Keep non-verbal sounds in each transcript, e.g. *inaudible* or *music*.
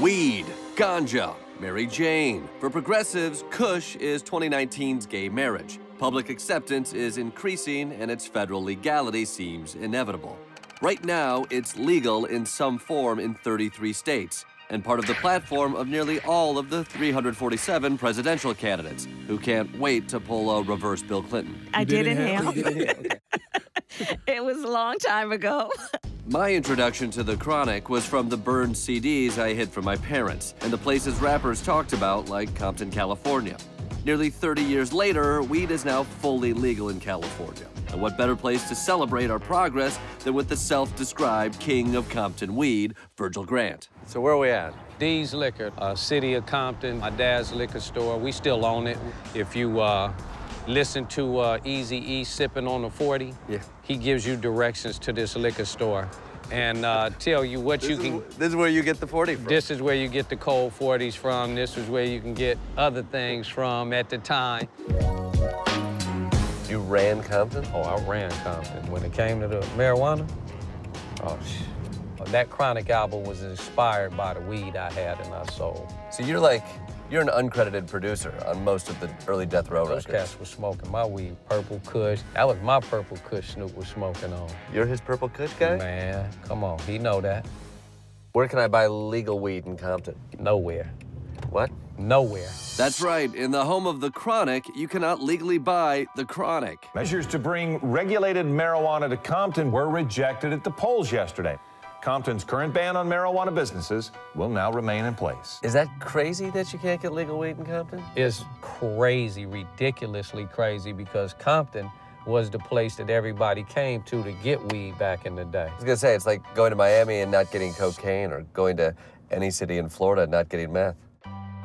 Weed, ganja, Mary Jane. For progressives, Kush is 2019's gay marriage. Public acceptance is increasing and its federal legality seems inevitable. Right now, it's legal in some form in 33 states and part of the platform of nearly all of the 347 presidential candidates who can't wait to pull a reverse Bill Clinton. I did inhale. Did inhale. Okay. it was a long time ago. *laughs* My introduction to the Chronic was from the burned CDs I hid from my parents and the places rappers talked about, like Compton, California. Nearly 30 years later, weed is now fully legal in California. And what better place to celebrate our progress than with the self described king of Compton weed, Virgil Grant? So, where are we at? D's Liquor, uh, City of Compton, my dad's liquor store. We still own it. If you uh, listen to uh, Easy E sipping on the 40, Yeah. he gives you directions to this liquor store and uh, tell you what you can. is, this is where you get the 40 from. This is where you get the cold 40s from. This is where you can get other things from at the time. you ran Compton? Oh, I ran Compton. When it came to the marijuana, oh, that Chronic album was inspired by the weed I had and I sold. So, you're like, you're an uncredited producer on most of the early Death Row Those records. cats were smoking my weed, Purple Kush. That was my Purple Kush Snoop was smoking on. You're his Purple Kush guy? Man, come on, he know that. Where can I buy legal weed in Compton? Nowhere, What? nowhere. That's right. In the home of the Chronic, you cannot legally buy the Chronic. Measures to bring regulated marijuana to Compton were rejected at the polls yesterday. Compton's current ban on marijuana businesses will now remain in place. Is that crazy that you can't get legal weed in Compton? It's crazy, ridiculously crazy, because Compton was the place that everybody came to to get weed back in the day. I was gonna say it's like going to Miami and not getting cocaine, or going to any city in Florida and not getting meth.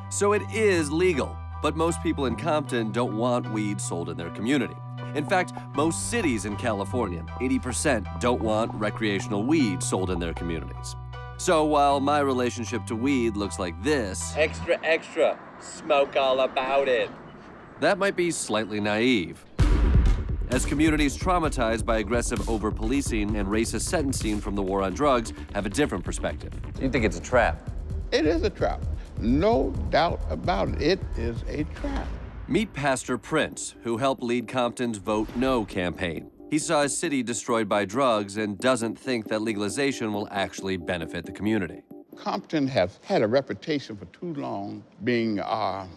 So it is legal, but most people in Compton don't want weed sold in their community. In fact, most cities in California, 80%, don't want recreational weed sold in their communities. So while my relationship to weed looks like this, Extra, extra. Smoke all about it. that might be slightly naive. As communities traumatized by aggressive over policing and racist sentencing from the war on drugs have a different perspective. You think it's a trap? It is a trap. No doubt about it. It is a trap. Meet Pastor Prince, who helped lead Compton's Vote No campaign. He saw his city destroyed by drugs and doesn't think that legalization will actually benefit the community. Compton has had a reputation for too long being uh,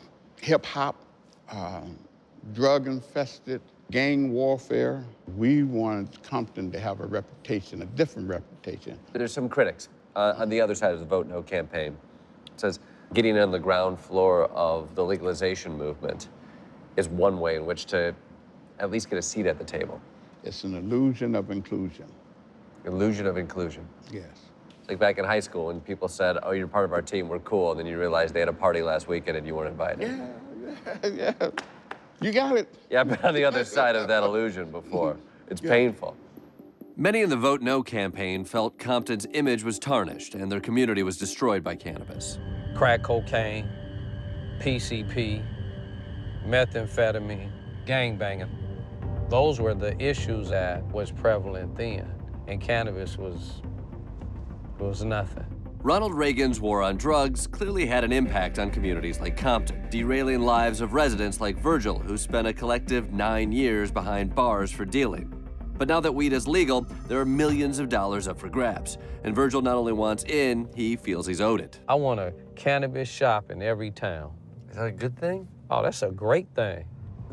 hip hop, uh, drug infested, gang warfare. We wanted Compton to have a reputation, a different reputation. There's some critics uh, on the other side of the Vote No campaign. It says getting on the ground floor of the legalization movement is one way in which to at least get a seat at the table. It's an illusion of inclusion. Illusion of inclusion. Yes. Like back in high school when people said, oh, you're part of our team, we're cool, and then you realize they had a party last weekend and you weren't invited. Yeah, yeah, yeah. You got it. Yeah, I've been on the other side of that illusion before. It's painful. Many in the Vote No campaign felt Compton's image was tarnished and their community was destroyed by cannabis. Crack cocaine, PCP, methamphetamine, gangbanging. Those were the issues that was prevalent then, and cannabis was was nothing. Ronald Reagan's war on drugs clearly had an impact on communities like Compton, derailing lives of residents like Virgil, who spent a collective nine years behind bars for dealing. But now that weed is legal, there are millions of dollars up for grabs. And Virgil not only wants in, he feels he's owed it. I want a cannabis shop in every town. Is that a good thing? Oh, that's a great thing.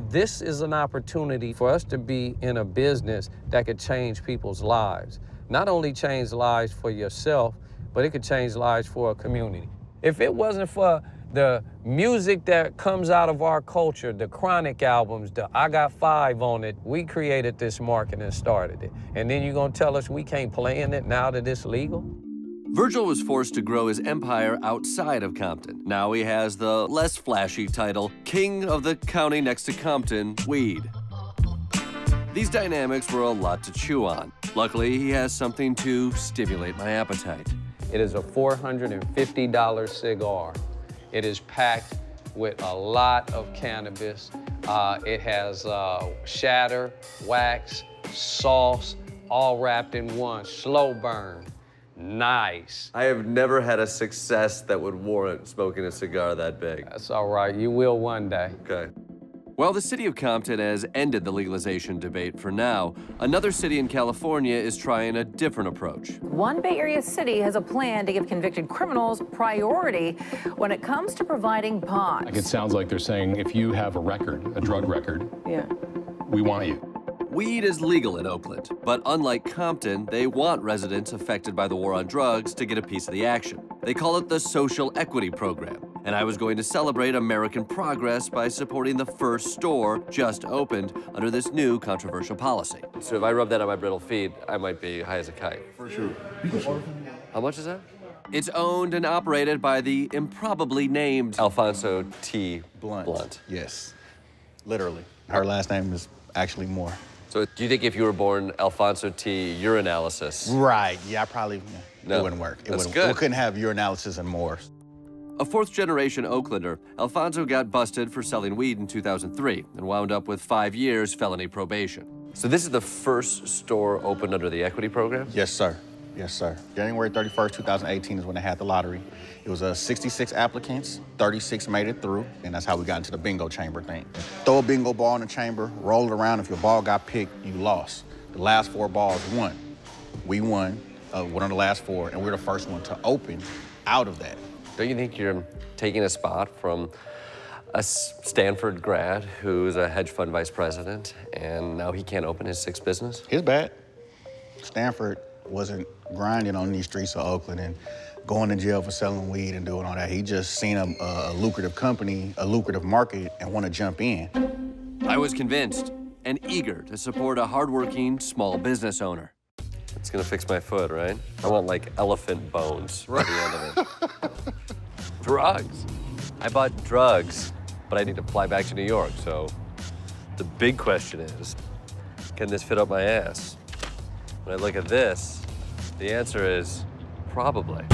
This is an opportunity for us to be in a business that could change people's lives. Not only change lives for yourself, but it could change lives for a community. If it wasn't for the music that comes out of our culture, the Chronic albums, the I Got Five on it, we created this market and started it. And then you're gonna tell us we can't play in it now that it's legal? Virgil was forced to grow his empire outside of Compton. Now he has the less flashy title, King of the County Next to Compton, Weed. These dynamics were a lot to chew on. Luckily, he has something to stimulate my appetite. It is a $450 cigar. It is packed with a lot of cannabis. Uh, it has uh, shatter, wax, sauce, all wrapped in one. Slow burn, Nice. I have never had a success that would warrant smoking a cigar that big. That's all right. You will one day. Okay. While the city of Compton has ended the legalization debate for now, another city in California is trying a different approach. One Bay Area city has a plan to give convicted criminals priority when it comes to providing Like it sounds like they're saying if you have a record, a drug record, Yeah. we want you. Weed is legal in Oakland, but unlike Compton, they want residents affected by the war on drugs to get a piece of the action. They call it the Social Equity Program. And I was going to celebrate American progress by supporting the first store just opened under this new controversial policy. So if I rub that on my brittle feet, I might be high as a kite. For sure. How much is that? It's owned and operated by the improbably named Alphonso T. Blunt. Blunt. Yes, literally. Her last name is actually Moore. So do you think if you were born Alphonso T. urinalysis, Right. Yeah, I probably. Yeah, No, it wouldn't work. It that's wouldn't. good. We couldn't have your analysis and Moore. A fourth generation Oaklander, Alphonso got busted for selling weed in 2003 and wound up with five years felony probation. So, this is the first store opened under the equity program? Yes, sir. Yes, sir. January 31st, 2018 is when they had the lottery. It was uh, 66 applicants, 36 made it through, and that's how we got into the bingo chamber thing. Throw a bingo ball in the chamber, roll it around. If your ball got picked, you lost. The last four balls won. We won, uh, one of the last four, and we're the first one to open out of that. Don't you think you're taking a spot from a Stanford grad who's a hedge fund vice president and now he can't open his sixth business? His bad. Stanford wasn't grinding on these streets of Oakland and going to jail for selling weed and doing all that. He just seen a, a lucrative company, a lucrative market, and want to jump in. I was convinced and eager to support a hardworking small business owner. It's gonna fix my foot, right? I want like elephant bones at the end of it. *laughs* drugs. I bought drugs, but I need to fly back to New York, so the big question is, can this fit up my ass? When I look at this, the answer is probably.